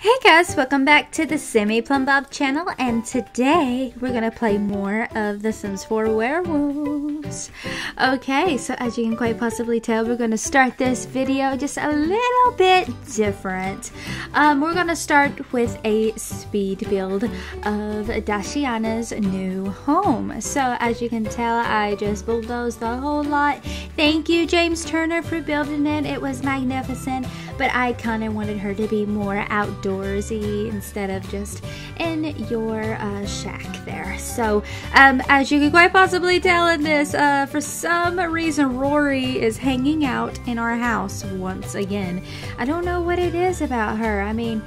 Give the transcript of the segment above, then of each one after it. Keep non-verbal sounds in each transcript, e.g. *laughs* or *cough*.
Hey guys, welcome back to the Sim Me Plumbob channel, and today we're gonna play more of The Sims 4 Werewolves. Okay, so as you can quite possibly tell, we're gonna start this video just a little bit different. Um, we're gonna start with a speed build of Daciana's new home. So as you can tell, I just bulldozed the whole lot. Thank you, James Turner, for building it. It was magnificent, but I kind of wanted her to be more outdoors outdoorsy instead of just in your uh, shack there. So, um, as you can quite possibly tell in this, uh, for some reason, Rory is hanging out in our house once again. I don't know what it is about her. I mean,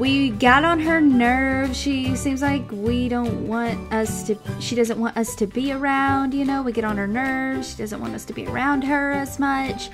we got on her nerves. She seems like we don't want us to, she doesn't want us to be around, you know. We get on her nerves. She doesn't want us to be around her as much.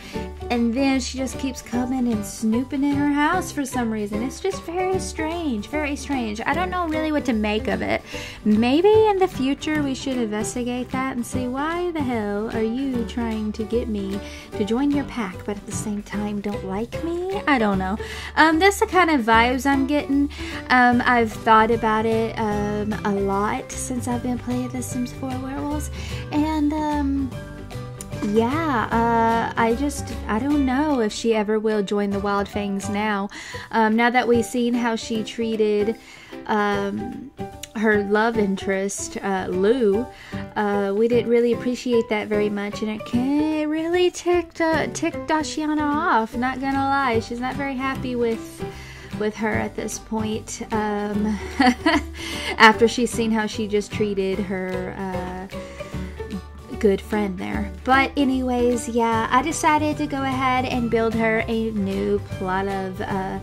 And then she just keeps coming and snooping in her house for some reason. It's just very strange, very strange. I don't know really what to make of it. Maybe in the future we should investigate that and see why the hell are you trying to get me to join your pack, but at the same time don't like me? I don't know. Um, that's the kind of vibes I'm getting getting. Um, I've thought about it um, a lot since I've been playing The Sims 4 Werewolves, and um, yeah, uh, I just, I don't know if she ever will join the Wild Fangs now. Um, now that we've seen how she treated um, her love interest, uh, Lou, uh, we didn't really appreciate that very much, and it, it really ticked, uh, ticked Daciana off, not gonna lie. She's not very happy with with her at this point um, *laughs* after she's seen how she just treated her uh, good friend there. But anyways, yeah, I decided to go ahead and build her a new plot of uh,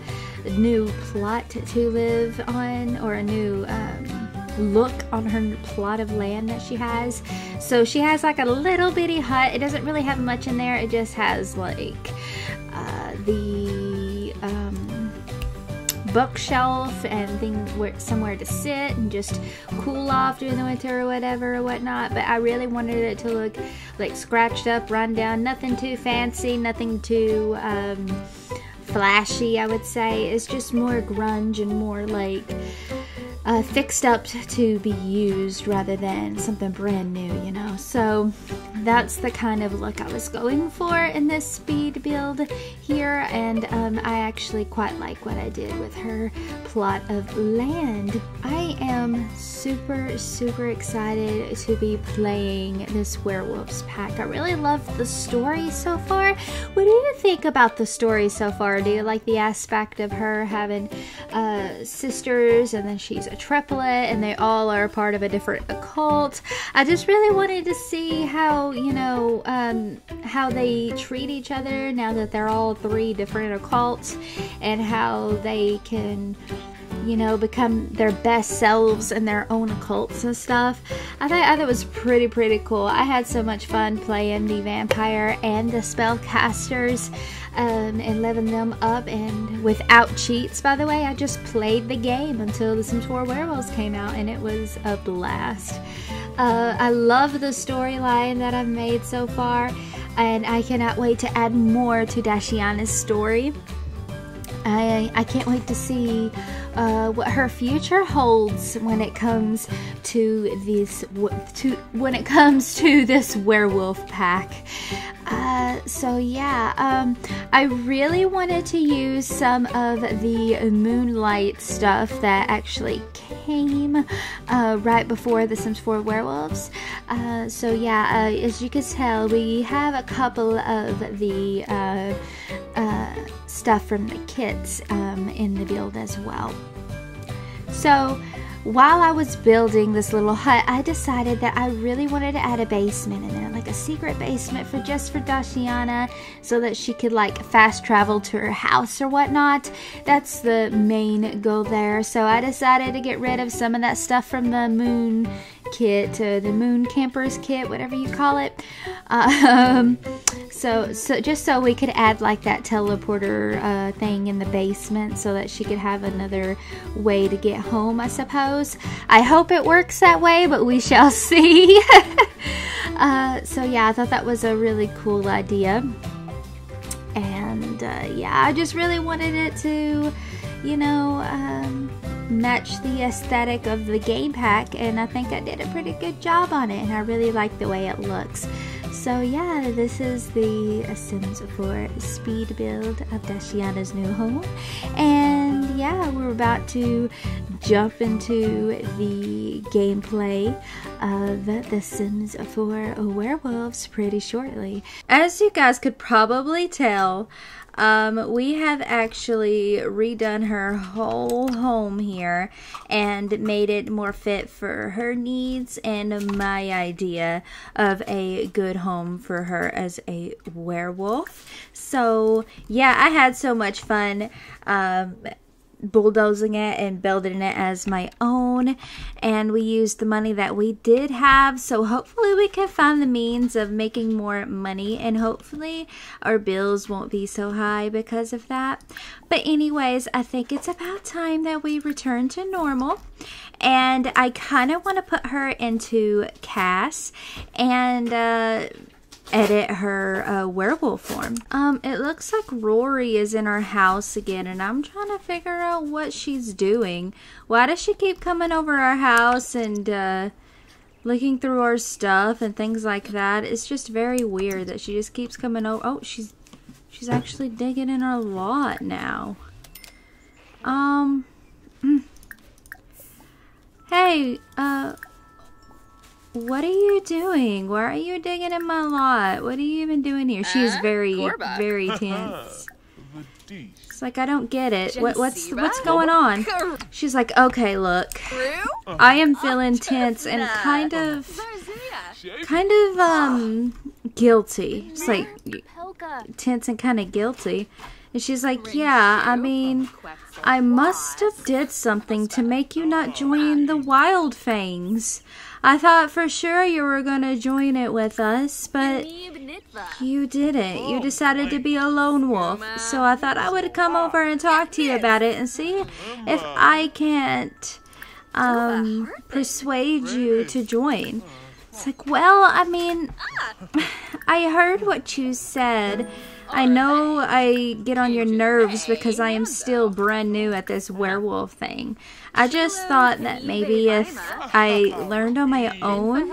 new plot to live on or a new um, look on her plot of land that she has. So she has like a little bitty hut. It doesn't really have much in there. It just has like uh, the bookshelf and things where somewhere to sit and just cool off during the winter or whatever or whatnot. But I really wanted it to look like scratched up, run down, nothing too fancy, nothing too um, flashy. I would say it's just more grunge and more like uh, fixed up to be used rather than something brand new, you know. So that's the kind of look I was going for in this speed build here, and um, I actually quite like what I did with her plot of land. I am super, super excited to be playing this Werewolves pack. I really love the story so far. What do you think about the story so far? Do you like the aspect of her having uh, sisters and then she's a triplet and they all are part of a different occult. I just really wanted to see how, you know, um, how they treat each other now that they're all three different occults and how they can you know, become their best selves and their own occults and stuff. I thought, I thought it was pretty, pretty cool. I had so much fun playing the vampire and the spellcasters um, and living them up and without cheats by the way I just played the game until the 4 Werewolves came out and it was a blast uh, I love the storyline that I've made so far and I cannot wait to add more to Daciana's story I, I can't wait to see uh, what her future holds when it comes to this to when it comes to this werewolf pack. Uh, so yeah, um, I really wanted to use some of the Moonlight stuff that actually came uh, right before The Sims 4 Werewolves. Uh, so yeah, uh, as you can tell, we have a couple of the uh, stuff from the kits um, in the build as well. So while I was building this little hut, I decided that I really wanted to add a basement in there, like a secret basement for just for Daciana, so that she could like fast travel to her house or whatnot. That's the main goal there. So I decided to get rid of some of that stuff from the moon kit, the moon campers kit, whatever you call it. Um, so, so just so we could add like that teleporter uh, thing in the basement so that she could have another way to get home, I suppose. I hope it works that way, but we shall *laughs* see. uh, so yeah, I thought that was a really cool idea. And uh, yeah, I just really wanted it to you know, um, match the aesthetic of the game pack, and I think I did a pretty good job on it, and I really like the way it looks. So yeah, this is the Sims 4 speed build of Daciana's new home. And yeah, we're about to jump into the gameplay of The Sims 4 Werewolves pretty shortly. As you guys could probably tell, um, we have actually redone her whole home here and made it more fit for her needs and my idea of a good home for her as a werewolf. So, yeah, I had so much fun um, bulldozing it and building it as my own. And we used the money that we did have. So hopefully we can find the means of making more money. And hopefully our bills won't be so high because of that. But anyways i think it's about time that we return to normal. And i kind of want to put her into CAS. And uh edit her uh, werewolf form. Um, it looks like Rory is in our house again, and I'm trying to figure out what she's doing. Why does she keep coming over our house and uh, looking through our stuff and things like that? It's just very weird that she just keeps coming over. Oh, she's she's actually digging in our lot now. Um. Mm. Hey, uh, what are you doing? Why are you digging in my lot? What are you even doing here? *laughs* She's very, Korba. very tense. It's like I don't get it. What, what's what's going on? She's like, okay, look, I am feeling tense and kind of, kind of um guilty. It's like tense and kind of guilty. And she's like, yeah, I mean, I must have did something to make you not join the Wild Fangs. I thought for sure you were going to join it with us, but you didn't. You decided to be a lone wolf. So I thought I would come over and talk to you about it and see if I can't um, persuade you to join. It's like, well, I mean, *laughs* I heard what you said. I know I get on your nerves because I am still brand new at this werewolf thing. I just thought that maybe if I learned on my own,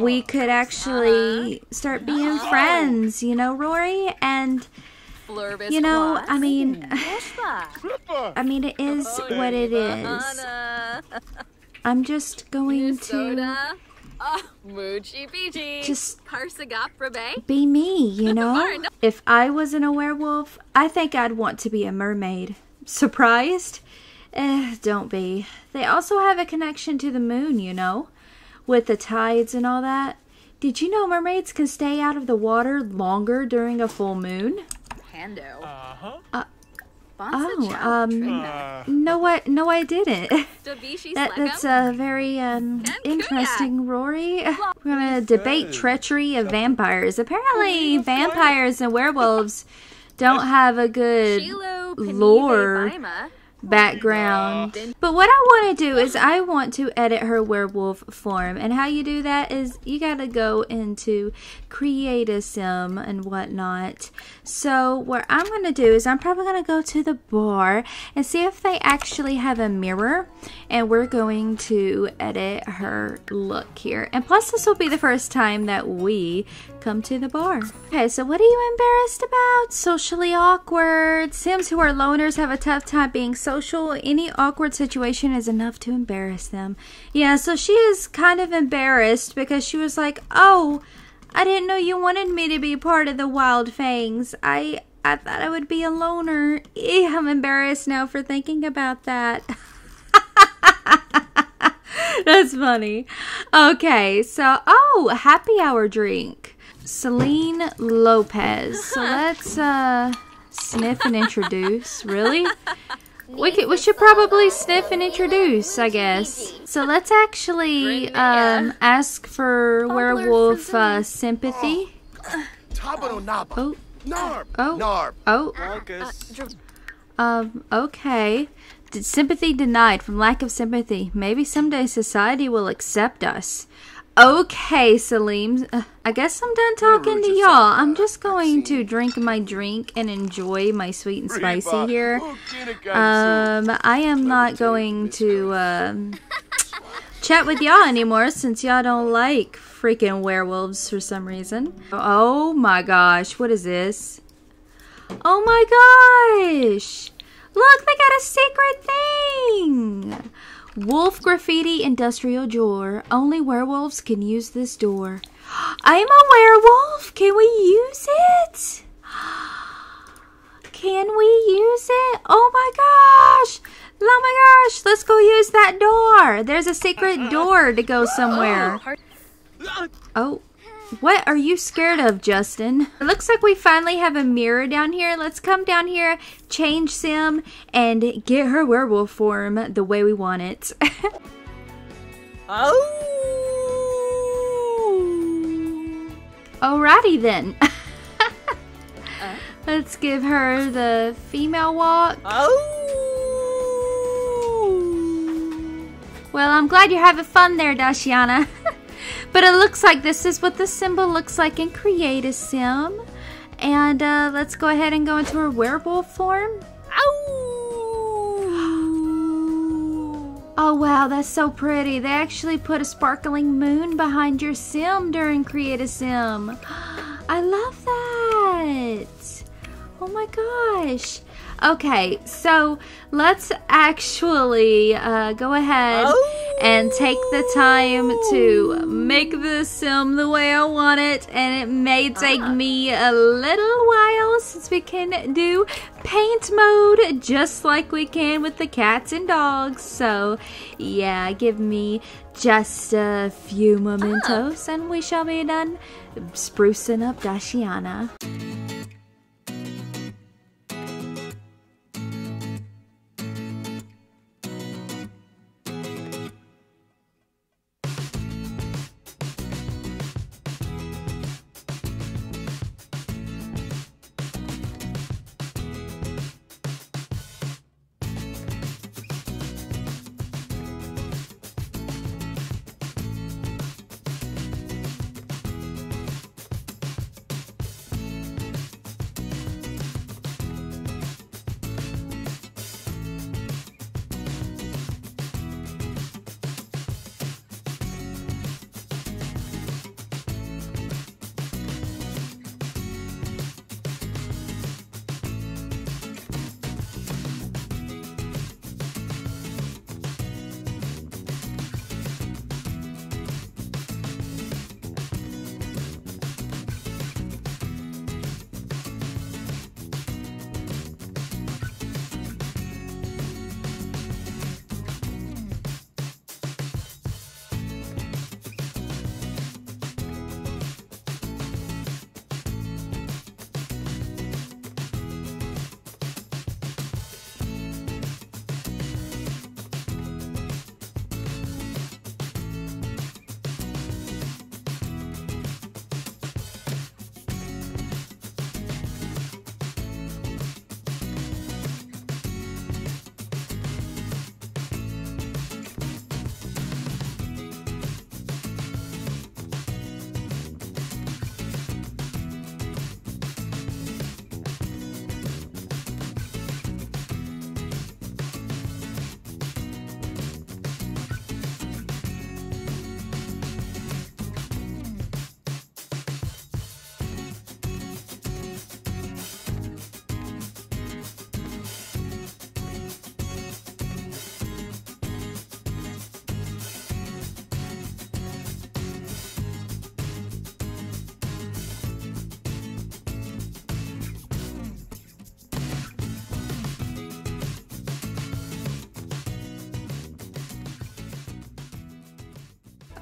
we could actually start being friends, you know, Rory? And you know, I mean, I mean, it is what it is. I'm just going to just be me, you *laughs* know? If I wasn't a werewolf, I think I'd want to be a mermaid. Surprised? Eh, don't be. They also have a connection to the moon, you know? With the tides and all that. Did you know mermaids can stay out of the water longer during a full moon? Pando. Uh-huh. Uh, Oh, um, uh, no, what? No, I didn't. *laughs* that, that's a very um, interesting, Rory. We're gonna debate treachery of vampires. Apparently, vampires and werewolves *laughs* don't have a good lore background. But what I want to do is I want to edit her werewolf form. And how you do that is you got to go into create a sim and whatnot. So what I'm going to do is I'm probably going to go to the bar and see if they actually have a mirror. And we're going to edit her look here. And plus this will be the first time that we come to the bar. Okay, so what are you embarrassed about? Socially awkward. Sims who are loners have a tough time being social. Any awkward situation is enough to embarrass them. Yeah, so she is kind of embarrassed because she was like, oh, I didn't know you wanted me to be part of the Wild Fangs. I I thought I would be a loner. I'm embarrassed now for thinking about that. *laughs* That's funny. Okay, so oh, happy hour drink. Celine Lopez. So let's uh, sniff and introduce. *laughs* Really? We could, we should probably sniff and introduce, I guess. So let's actually um, ask for werewolf uh, sympathy. Oh. Oh. Oh. Um, okay. Sympathy denied from lack of sympathy. Maybe someday society will accept us. Okay, Salim. Uh, I guess I'm done talking to y'all. I'm just going to drink my drink and enjoy my sweet and spicy here. Um, I am not going to um, *laughs* chat with y'all anymore since y'all don't like freaking werewolves for some reason. Oh my gosh, what is this? Oh my gosh! Look, they got a secret thing! Wolf Graffiti Industrial Drawer. Only werewolves can use this door. *gasps* I'm a werewolf. Can we use it? *gasps* Can we use it? Oh my gosh. Oh my gosh. Let's go use that door. There's a secret *laughs* door to go somewhere. Oh. What are you scared of, Justin? It looks like we finally have a mirror down here. Let's come down here, change Sim, and get her werewolf form the way we want it. *laughs* oh! Alrighty then. *laughs* Let's give her the female walk. Oh! Well, I'm glad you're having fun there, Daciana. *laughs* But it looks like this is what the symbol looks like in Create a Sim. And uh, let's go ahead and go into her werewolf form. Oh wow, that's so pretty. They actually put a sparkling moon behind your sim during Create a Sim. *gasps* I love that. Oh my gosh. Okay, so let's actually uh, go ahead oh. And take the time to make the sim the way I want it. And it may take uh. me a little while since we can do paint mode just like we can with the cats and dogs. So, yeah, give me just a few mementos uh. and we shall be done sprucing up Daciana.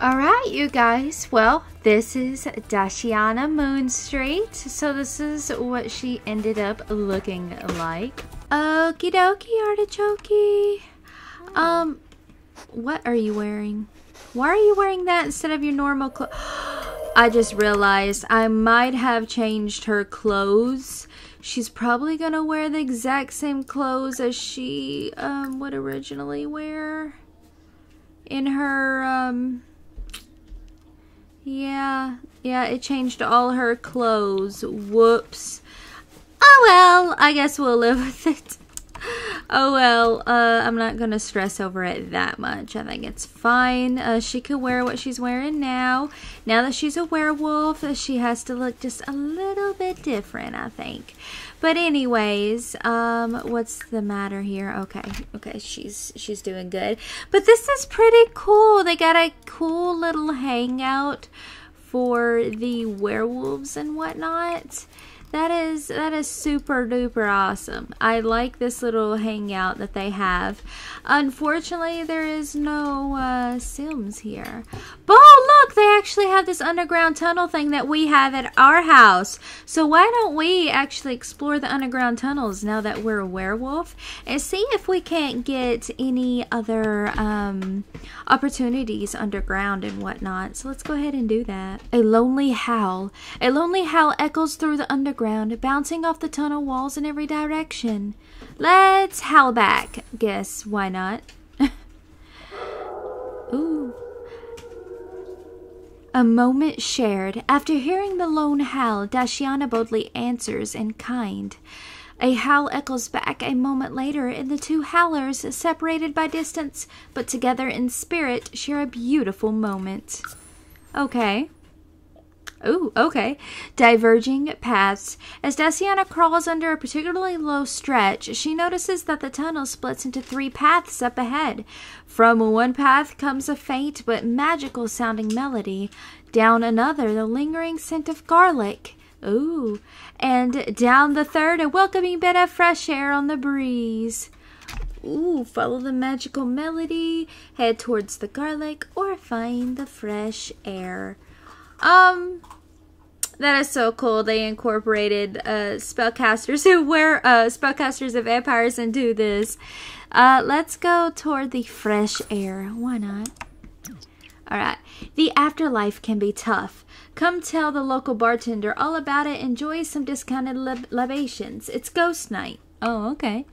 Alright, you guys. Well, this is Daciana Moon Street. So this is what she ended up looking like. Okie dokie, artichoke. Um, what are you wearing? Why are you wearing that instead of your normal clothes? *gasps* I just realized I might have changed her clothes. She's probably gonna wear the exact same clothes as she um, would originally wear in her um, Yeah, yeah, it changed all her clothes. Whoops. Oh well, I guess we'll live *laughs* with it. Oh well, uh, I'm not gonna stress over it that much. I think it's fine. Uh, she could wear what she's wearing now. Now that she's a werewolf, she has to look just a little bit different, I think. But anyways, um, what's the matter here? Okay, okay, she's she's doing good. But this is pretty cool. They got a cool little hangout for the werewolves and whatnot. That is that is super duper awesome. I like this little hangout that they have. Unfortunately, there is no uh, Sims here. But oh, look, they actually have this underground tunnel thing that we have at our house. So why don't we actually explore the underground tunnels now that we're a werewolf and see if we can't get any other um, opportunities underground and whatnot. So let's go ahead and do that. A lonely howl. A lonely howl echoes through the underground, bouncing off the tunnel walls in every direction. Let's howl back. Guess why not? *laughs* Ooh. A moment shared. After hearing the lone howl, Daciana boldly answers in kind. A howl echoes back a moment later, and the two howlers, separated by distance but together in spirit, share a beautiful moment. Okay. Ooh, okay. Diverging paths. As Daciana crawls under a particularly low stretch, she notices that the tunnel splits into three paths up ahead. From one path comes a faint but magical sounding melody. Down another, the lingering scent of garlic. Ooh. And down the third, a welcoming bit of fresh air on the breeze. Ooh, follow the magical melody, head towards the garlic, or find the fresh air. Um, that is so cool. They incorporated uh, spellcasters who were uh, spellcasters of vampires and do this. Uh, let's go toward the fresh air. Why not? All right. The afterlife can be tough. Come tell the local bartender all about it. Enjoy some discounted lib- libations. It's ghost night. Oh, okay.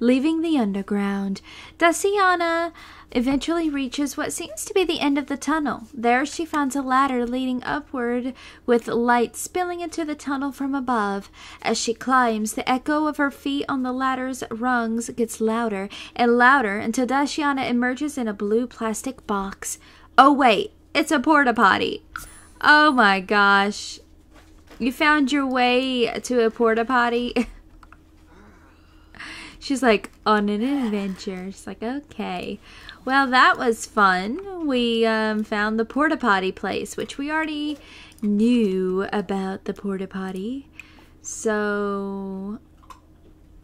Leaving the underground, Daciana eventually reaches what seems to be the end of the tunnel. There she finds a ladder leading upward with light spilling into the tunnel from above. As she climbs, the echo of her feet on the ladder's rungs gets louder and louder until Daciana emerges in a blue plastic box. Oh, wait, it's a porta potty. Oh my gosh. You found your way to a porta potty? *laughs* She's like, on an adventure. She's like, okay. Well, that was fun. We um, found the porta potty place, which we already knew about the porta potty. So,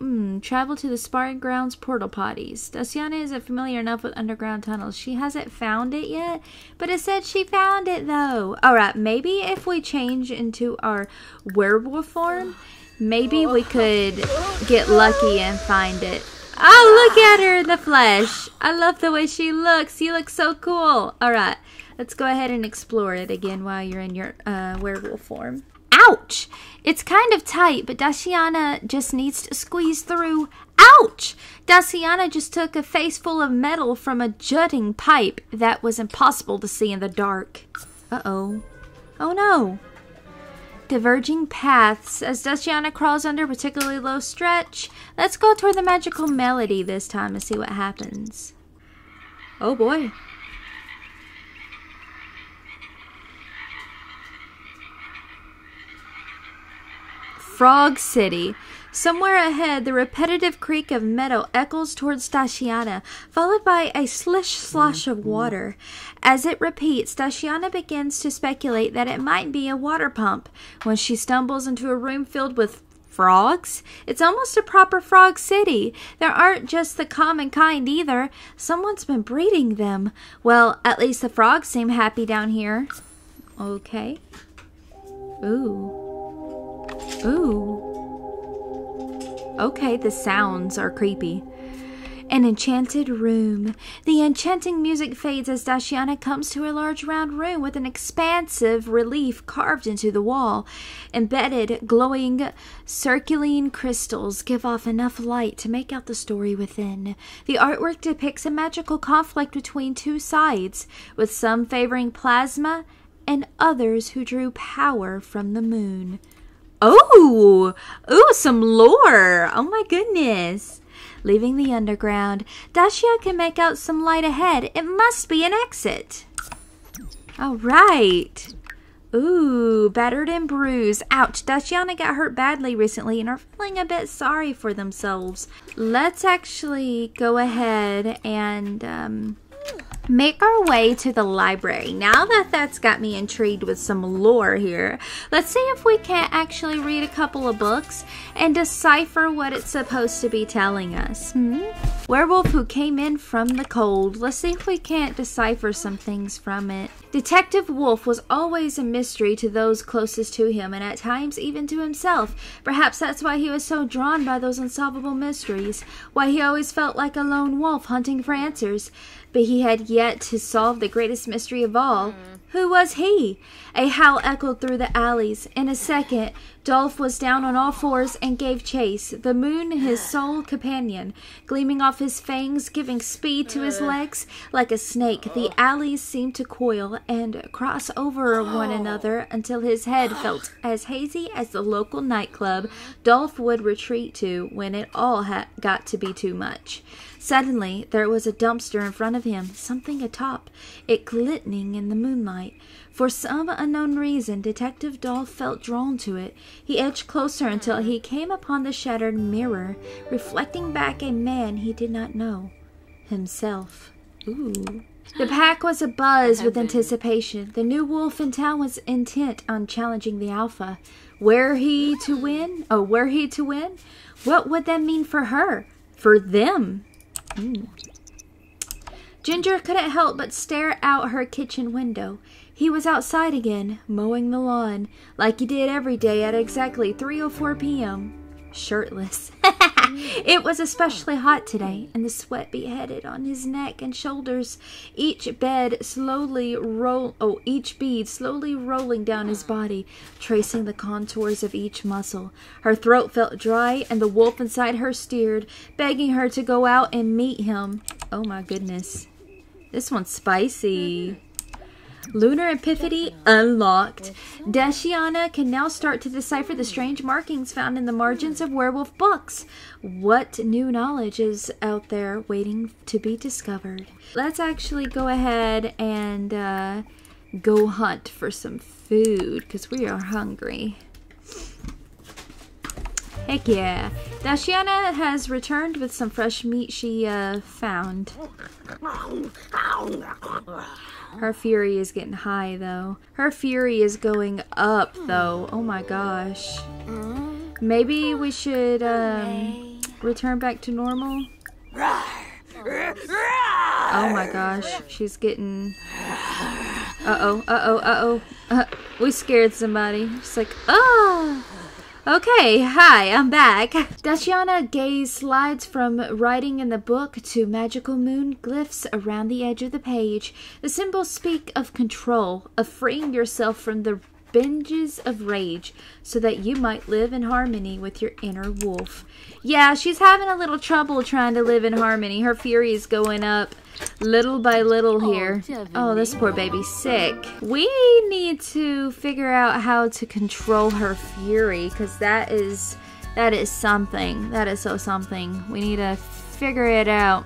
mm, travel to the Spartan Grounds portal potties. Daciana isn't familiar enough with underground tunnels. She hasn't found it yet, but it said she found it though. Alright, maybe if we change into our werewolf form, maybe we could get lucky and find it. Oh, look at her in the flesh. I love the way she looks. You look so cool. All right, let's go ahead and explore it again while you're in your uh, werewolf form. Ouch! It's kind of tight, but Daciana just needs to squeeze through. Ouch! Daciana just took a face full of metal from a jutting pipe that was impossible to see in the dark. Uh-oh. Oh no diverging paths as Daciana crawls under a particularly low stretch. Let's go toward the magical melody this time and see what happens. Oh boy. Frog City. Somewhere ahead, the repetitive creak of metal echoes towards Daciana, followed by a slish slosh of mm-hmm. water. As it repeats, Daciana begins to speculate that it might be a water pump. When she stumbles into a room filled with frogs? It's almost a proper frog city. There aren't just the common kind either. Someone's been breeding them. Well, at least the frogs seem happy down here. Okay. Ooh. Ooh. Okay, the sounds are creepy. An enchanted room. The enchanting music fades as Daciana comes to a large round room with an expansive relief carved into the wall. Embedded, glowing circuline crystals give off enough light to make out the story within. The artwork depicts a magical conflict between two sides, with some favoring plasma and others who drew power from the moon. Oh, ooh, some lore. Oh my goodness. Leaving the underground, Dacia can make out some light ahead. It must be an exit. All right. Ooh, battered and bruised. Ouch, Daciana got hurt badly recently and are feeling a bit sorry for themselves. Let's actually go ahead and um, make our way to the library. Now that that's got me intrigued with some lore here, let's see if we can't actually read a couple of books and decipher what it's supposed to be telling us. Hmm? Werewolf who came in from the cold. Let's see if we can't decipher some things from it. Detective Wolf was always a mystery to those closest to him, and at times even to himself. Perhaps that's why he was so drawn by those unsolvable mysteries, why he always felt like a lone wolf hunting for answers. But he had yet to solve the greatest mystery of all. Mm. Who was he? A howl echoed through the alleys. In a second, Dolph was down on all fours and gave chase, the moon his *sighs* sole companion, gleaming off his fangs, giving speed to his legs. Like a snake, the alleys seemed to coil and cross over *gasps* one another until his head felt *sighs* as hazy as the local nightclub Dolph would retreat to when it all got to be too much. Suddenly, there was a dumpster in front of him, something atop, it glistening in the moonlight. For some unknown reason, Detective Dolph felt drawn to it. He edged closer until he came upon the shattered mirror, reflecting back a man he did not know himself. Ooh. The pack was abuzz with anticipation. The new wolf in town was intent on challenging the alpha. Were he to win? Oh, were he to win? What would that mean for her? For them? Ginger couldn't help but stare out her kitchen window. He was outside again, mowing the lawn, like he did every day at exactly 3:04 p.m. Shirtless. *laughs* it was especially hot today, and the sweat beaded on his neck and shoulders. Each bed slowly roll oh, each bead slowly rolling down his body, tracing the contours of each muscle. Her throat felt dry, and the wolf inside her steered, begging her to go out and meet him. Oh my goodness. This one's spicy. Lunar Epiphany unlocked. Daciana can now start to decipher the strange markings found in the margins of werewolf books. What new knowledge is out there waiting to be discovered? Let's actually go ahead and uh, go hunt for some food because we are hungry. Heck yeah. Daciana has returned with some fresh meat she uh, found. Her fury is getting high though. Her fury is going up though. Oh my gosh. Maybe we should um, return back to normal. Oh my gosh, she's getting. Uh oh, uh oh, uh oh. Uh, we scared somebody. She's like, oh. Okay, hi, I'm back. Daciana gaze slides from writing in the book to magical moon glyphs around the edge of the page. The symbols speak of control, of freeing yourself from the binges of rage so that you might live in harmony with your inner wolf. Yeah, she's having a little trouble trying to live in harmony. Her fury is going up little by little here. Oh, this poor baby's sick. We need to figure out how to control her fury because that is that is something. That is so something. We need to figure it out.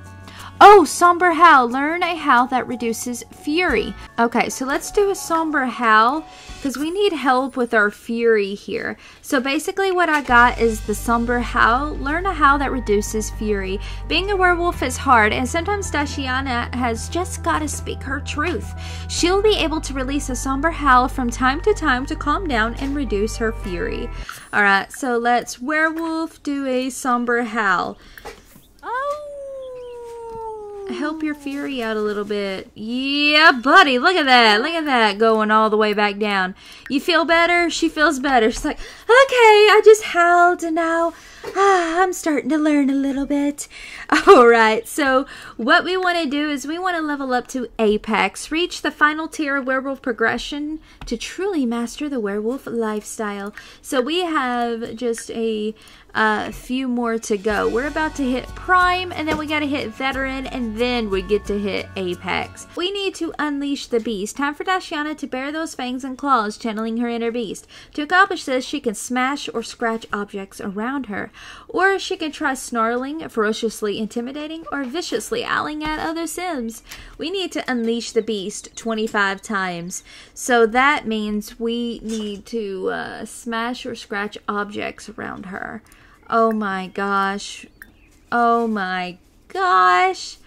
Oh, somber howl. Learn a howl that reduces fury. Okay, so let's do a somber howl because we need help with our fury here. So basically what I got is the somber howl. Learn a howl that reduces fury. Being a werewolf is hard and sometimes Daciana has just got to speak her truth. She'll be able to release a somber howl from time to time to calm down and reduce her fury. Alright, so let's werewolf do a somber howl. Oh! Help your fury out a little bit. Yeah, buddy, look at that. Look at that going all the way back down. You feel better? She feels better. She's like, okay, I just howled and now Ah, I'm starting to learn a little bit. *laughs* All right, so what we want to do is we want to level up to Apex, reach the final tier of werewolf progression to truly master the werewolf lifestyle. So we have just a a few more to go. We're about to hit Prime, and then we gotta hit Veteran, and then we get to hit Apex. We need to unleash the beast. Time for Daciana to bare those fangs and claws, channeling her inner beast. To accomplish this, she can smash or scratch objects around her, or she can try snarling, ferociously intimidating, or viciously owling at other Sims. We need to unleash the beast 25 times, so that means we need to uh, smash or scratch objects around her. Oh my gosh. Oh my gosh.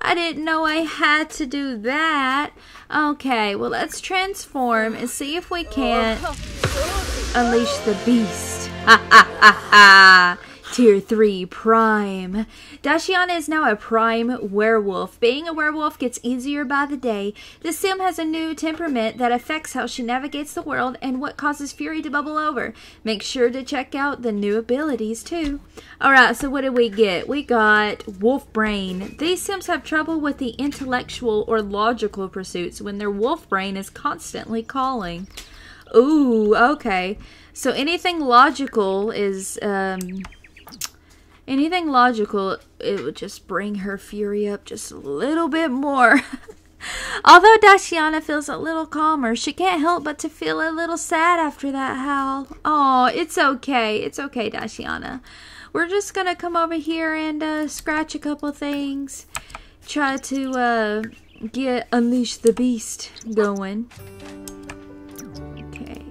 I didn't know I had to do that. Okay, well, let's transform and see if we can't unleash the beast. Ha ha ha ha. Tier 3 Prime. Daciana is now a Prime werewolf. Being a werewolf gets easier by the day. The sim has a new temperament that affects how she navigates the world and what causes Fury to bubble over. Make sure to check out the new abilities too. Alright, so what did we get? We got Wolf Brain. These sims have trouble with the intellectual or logical pursuits when their wolf brain is constantly calling. Ooh, okay. So anything logical is um anything logical, it would just bring her fury up just a little bit more. *laughs* Although Daciana feels a little calmer, she can't help but to feel a little sad after that howl. Oh, it's okay. It's okay, Daciana. We're just gonna come over here and uh, scratch a couple things. Try to uh, get Unleash the Beast going. Okay.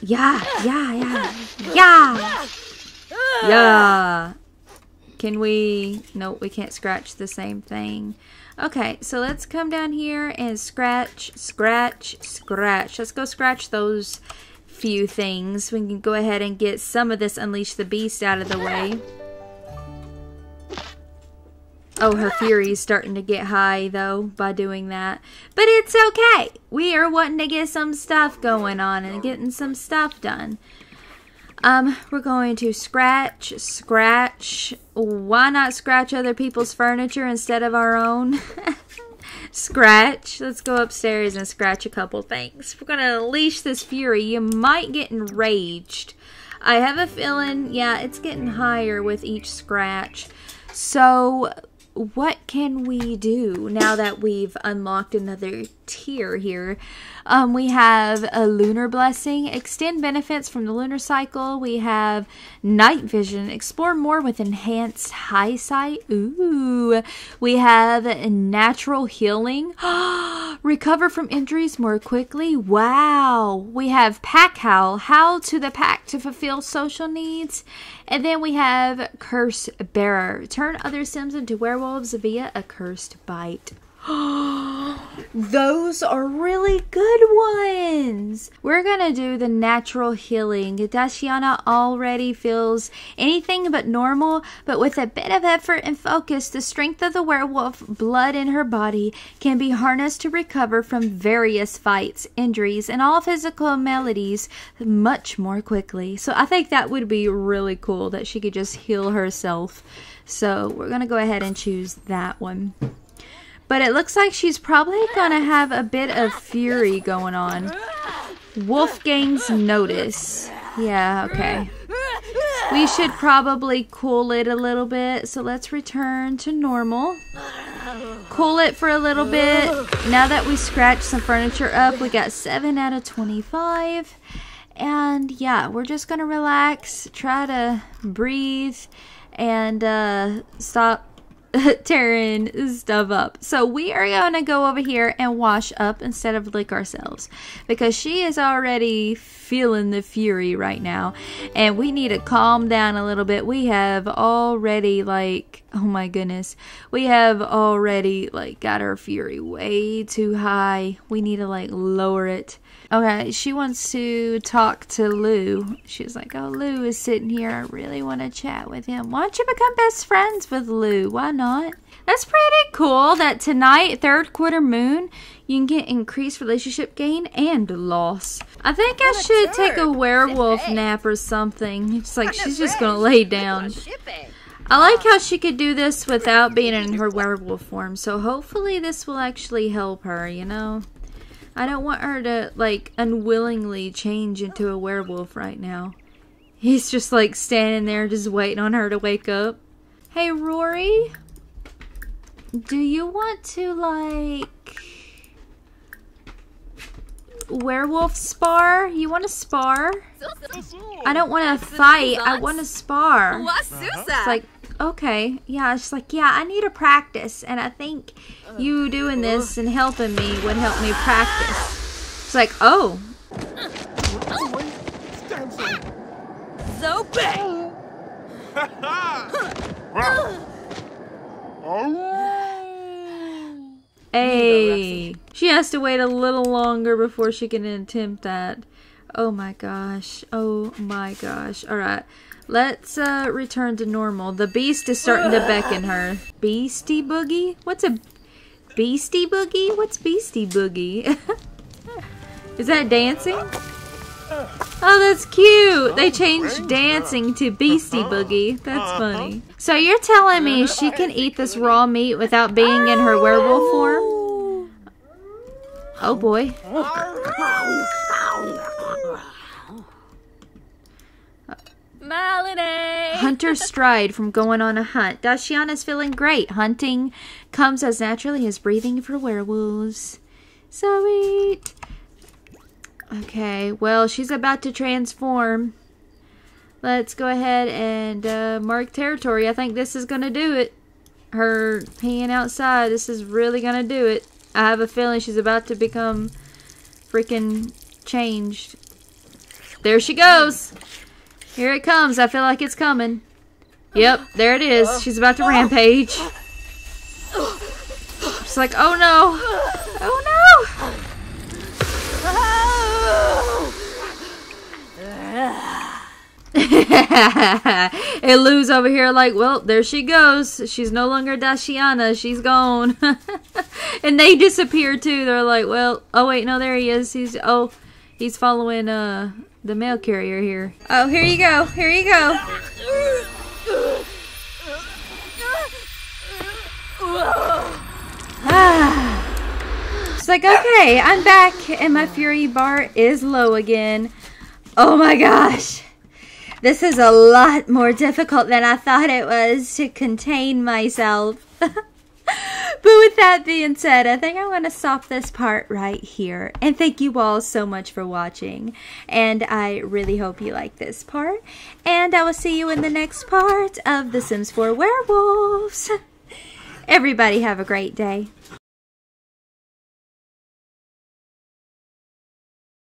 Yeah, yeah, yeah. Yeah! Yeah. Can we... No, we can't scratch the same thing. Okay, so let's come down here and scratch, scratch, scratch. Let's go scratch those few things. We can go ahead and get some of this Unleash the Beast out of the way. Oh, her fury is starting to get high, though, by doing that. But it's okay. We are wanting to get some stuff going on and getting some stuff done. Um, we're going to scratch, scratch. Why not scratch other people's furniture instead of our own? *laughs* scratch. Let's go upstairs and scratch a couple things. We're going to unleash this fury. You might get enraged. I have a feeling, yeah, it's getting higher with each scratch. So, what can we do now that we've unlocked another tier here? Um, we have a lunar blessing, extend benefits from the lunar cycle. We have night vision, explore more with enhanced high sight. Ooh, we have natural healing, *gasps* recover from injuries more quickly. Wow, we have pack howl, howl to the pack to fulfill social needs, and then we have curse bearer, turn other sims into werewolves via a cursed bite. *gasps* Those are really good ones. We're gonna do the natural healing. Daciana already feels anything but normal, but with a bit of effort and focus, the strength of the werewolf blood in her body can be harnessed to recover from various fights, injuries, and all physical maladies much more quickly. So I think that would be really cool that she could just heal herself. So we're gonna go ahead and choose that one. But it looks like she's probably going to have a bit of fury going on. Wolfgang's Notice. Yeah, okay. We should probably cool it a little bit. So let's return to normal. Cool it for a little bit. Now that we scratched some furniture up, we got 7 out of 25. And yeah, we're just going to relax, try to breathe, and uh, stop *laughs* tearing stuff up. So we are going to go over here and wash up instead of lick ourselves because she is already feeling the fury right now and we need to calm down a little bit. We have already like oh my goodness. We have already like got our fury way too high. We need to like lower it. Okay, she wants to talk to Lou. She's like, Oh, Lou is sitting here. I really want to chat with him. Why don't you become best friends with Lou? Why not? That's pretty cool that tonight, third quarter moon, you can get increased relationship gain and loss. I think I should take a werewolf nap or something. It's like she's just gonna lay down. I like how she could do this without being in her werewolf form, so hopefully this will actually help her, you know? I don't want her to, like, unwillingly change into a werewolf right now. He's just, like, standing there just waiting on her to wake up. Hey, Rory? Do you want to, like... Werewolf spar? You want to spar? I don't want to fight. I want to spar. It's uh-huh. like, okay. Yeah, it's like, yeah, I need to practice. And I think you doing this and helping me would help me practice. It's like, oh. Zope! Hey. She has to wait a little longer before she can attempt that. Oh my gosh. Oh my gosh. Alright. Let's uh, return to normal. The beast is starting to beckon her. Beastie Boogie? What's a Beastie Boogie? What's Beastie Boogie? *laughs* is that dancing? Oh, that's cute. They changed dancing to Beastie Boogie. That's funny. So you're telling me she can eat this raw meat without being in her werewolf form? Oh boy. Melody! Hunter *laughs* stride from going on a hunt. Daciana's feeling great. Hunting comes as naturally as breathing for werewolves. Sweet. Okay, well, she's about to transform. Let's go ahead and uh, mark territory. I think this is going to do it. Her peeing outside, this is really going to do it. I have a feeling she's about to become freaking changed. There she goes. Here it comes. I feel like it's coming. Yep, there it is. She's about to rampage. She's like, oh no. Oh no. *laughs* and Lou's over here like, well, there she goes. She's no longer Daciana. She's gone. *laughs* and they disappear too. They're like, well, oh wait, no, there he is. He's oh, he's following uh the mail carrier here. Oh, here you go. Here you go. Ah. *sighs* It's like, okay, I'm back, and my fury bar is low again. Oh my gosh. This is a lot more difficult than I thought it was to contain myself. *laughs* but with that being said, I think I'm going to stop this part right here. And thank you all so much for watching. And I really hope you like this part. And I will see you in the next part of The Sims 4 Werewolves. *laughs* Everybody have a great day.